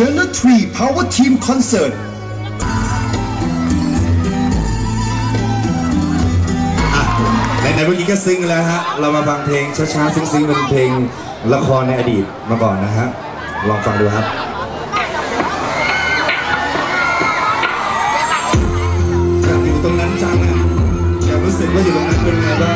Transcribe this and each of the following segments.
ชิญทรี Power Team Concert ในเมื่อกี้ก็ซึ้งแล้วฮะ เรามาฟังเพลงช้าๆซึ้งๆเป็นเพลงละครในอดีตมาก่อนนะฮะ ลองฟังดูครับอยากอยู่ตรงนั้นจังอะอยากรู้สึกว่าอยู่ตรงนั้นเป็นไงบ้าง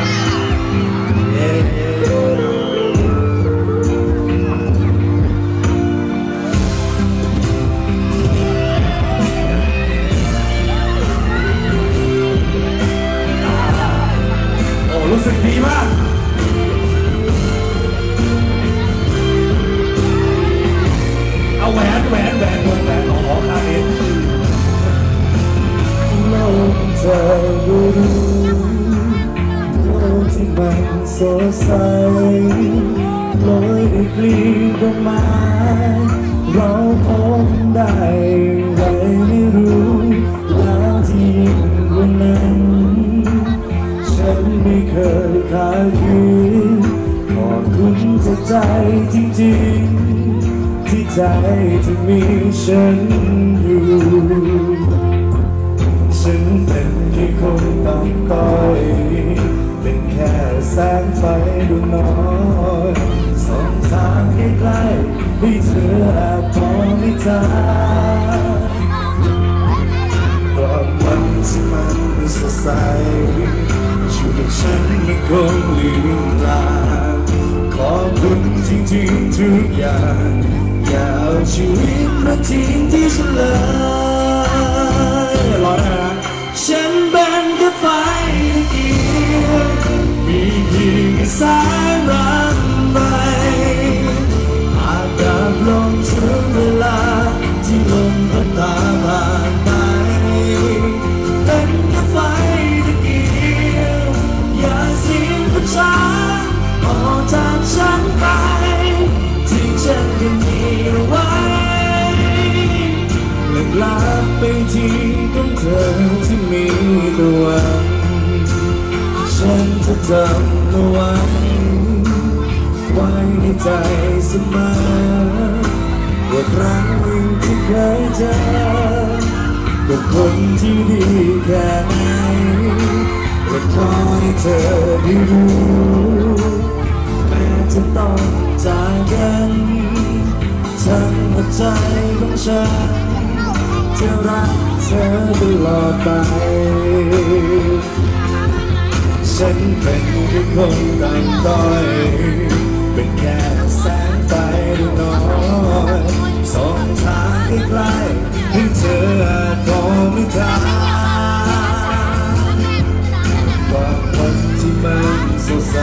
ใสโรยด้วยกลีดอกไม้เราพบได้ไรไม่รู้แล้วที่ว่านั้นฉันไม่เคยขาดคืนขอบคุณจากใจจริงๆ ที่ใจที่มีฉันอยู่ฉันเป็นแค่คนต่ำต้อย ตาความมันที่มันสดใสอยู่กับฉันไม่คงลืมลาขอบคุณจริงๆทุกอย่างอย่าเอาชีวิตมาทิ้งที่ฉันเลยรอนะฉันเป็นแค่ไฟเดียวมีเพียงแสงรัน ไปที่ของเธอที่มีตัวฉันจะจำเอาไว้ไว้ในใจเสมอว่าครั้งหนึ่งที่เคยเจอกับคนที่ดีแค่ไหนก็ขอให้เธอได้รู้แม้จะต้องจากกันทั้งหัวใจของฉัน จะรักเธอตลอดไป ฉันเป็นแค่คนต่ำต้อย เป็นแค่แสงไฟดวงน้อยสองทางใกล้ให้เธออาจมอไม่ทันความวันที่มันสดใส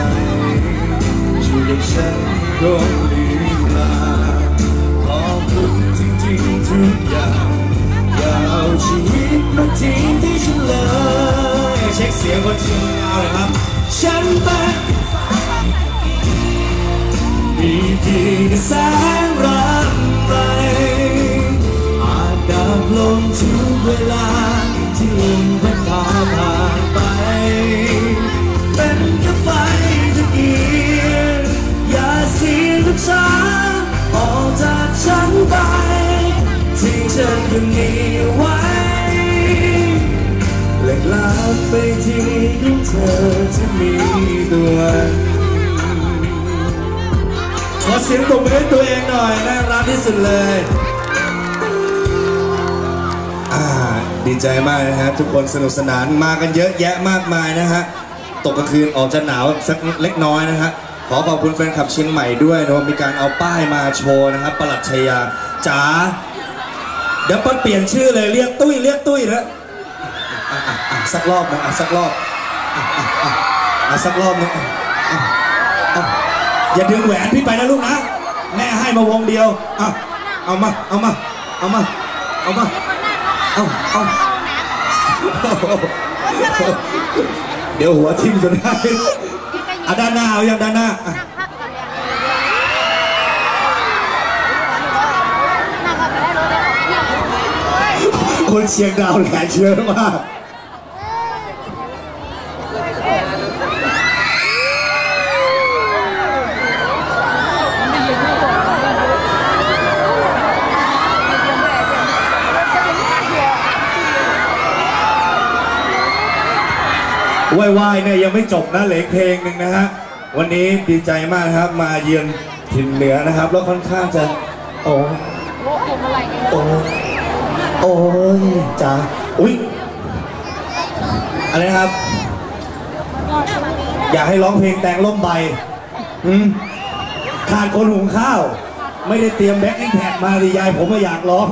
อยู่กับฉันคงลืมลาขอบคุณจริงๆทุกอย่าง ชีวิตมาทิ้งที่ฉันเลย เช็คเสียงคนเชียงเอาเลยครับ ฉันเป็นมีเพียงแสงรันไปอาจดับลงทุกเวลาที่ลมพัดพาผ่านไป เป็นแค่ไฟตะเกียงอย่าเสียลูกช้าออกจากฉันไป ที่ฉันยังมี ไปที่ของเธอที่มีตัวขอเสียงตบมือให้ตัวเองหน่อยน่ารักที่สุดเลยดีใจมากนะฮะทุกคนสนุกสนานมากันเยอะแยะมากมายนะฮะตกกลางคืนออกจะหนาวสักเล็กน้อยนะฮะขอขอบคุณแฟนคลับเชียงใหม่ด้วยนะว่ามีการเอาป้ายมาโชว์นะครับประหลัดชยาจ๋าเดี๋ยวเปิ้ลเปลี่ยนชื่อเลยเรียกตุ้ยเรียกตุ้ยแล้ว อะอะอะสักรอบหนึงอะสักรอบอะอะอะอะสักรอบหนึงอะอะอะอย่าดึงแหวนพี่ไปนะลูกนะ แม่ให้มาวงเดียวอะเอามา เอามา เอามา เอามา เอาเอาเดี๋ยวหัวทิ่มจนได้อะด้านหน้าเอาอย่างด้านหน้าอะคนเชียงดาวแหลกเยอะมาก ว่ายว่ายเนี่ยยังไม่จบนะเหลือเพลงหนึ่งนะฮะวันนี้ดีใจมากครับ มาเยือนถิ่นเหนือนะครับ แล้วค่อนข้างจะโอ้โอ้โอ้ยจ้าอุ้ยอะไรนะครับ อยากให้ร้องเพลงแตงล่มใบอืมขาดคนหุงข้าว ไม่ได้เตรียมแบ็คอินแท็กมาดิยายผมไม่อยากร้อง